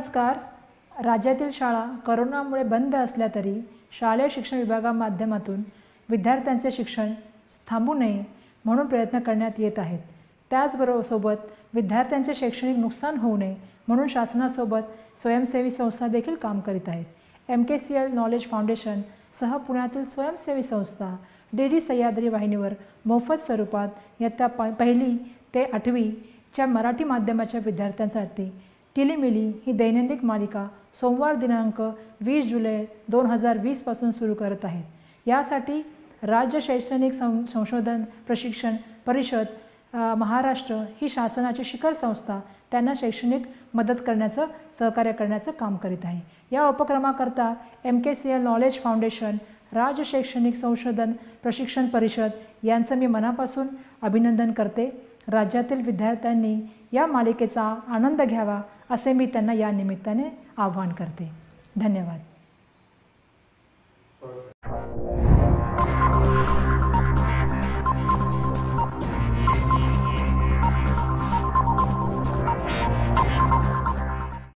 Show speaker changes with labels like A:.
A: नमस्कार. राज्यातील शाळा करोनामुळे बंद असल्या तरी शालेय शिक्षण विभागा माध्यमातून विद्यार्थ्यांचे शिक्षण थांबू नये म्हणून प्रयत्न करण्यात येत आहेत. त्याचबरोबर सोबत विद्यार्थ्यांचे शैक्षणिक नुकसान होऊ नये म्हणून शासनासोबत स्वयंसेवी संस्था देखील काम करीत आहेत. M K C L knowledge foundation सह पुण्यातील स्वयंसेवी संस्था डी डी सह्याद्री वाहिनीवर मोफत स्वरूपात इयत्ता प पहिली ते आठवीच्या मराठी माध्यमाच्या विद्यार्थ्यांसाठी टिलीमिली ही दैनंदिन मालिका सोमवार दिनांक वीस जुलै दोन हजार वीसपासून सुरू करत आहेत यासाठी राज्य शैक्षणिक सं संशोधन प्रशिक्षण परिषद महाराष्ट्र ही शासनाची शिखर संस्था त्यांना शैक्षणिक मदत करण्याचं सहकार्य करण्याचं काम करीत आहे. या उपक्रमाकरता M K C L knowledge foundation राज्य शैक्षणिक संशोधन प्रशिक्षण परिषद यांचं मी मनापासून अभिनंदन करते. राज्यातील विद्यार्थ्यांनी या मालिकेचा आनंद घ्यावा. असे मी त्यांना या निमित्ताने आवाहन करते. धन्यवाद.